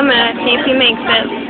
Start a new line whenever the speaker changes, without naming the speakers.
I'm gonna see if he makes it.